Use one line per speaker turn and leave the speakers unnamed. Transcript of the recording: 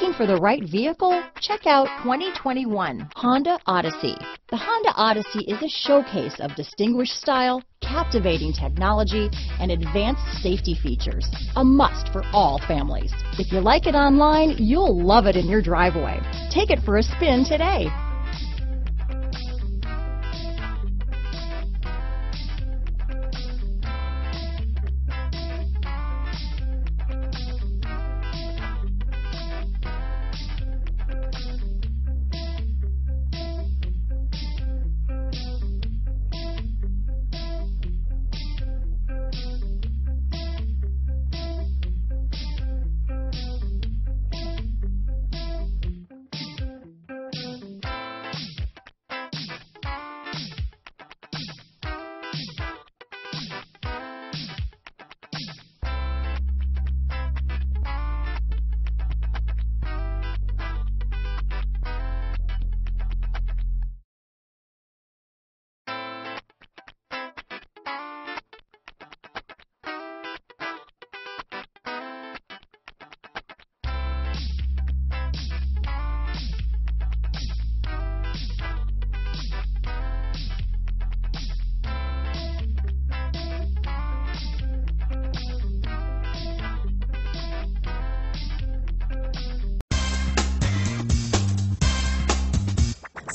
Looking for the right vehicle? Check out 2021 Honda Odyssey. The Honda Odyssey is a showcase of distinguished style, captivating technology, and advanced safety features. A must for all families. If you like it online, you'll love it in your driveway. Take it for a spin today.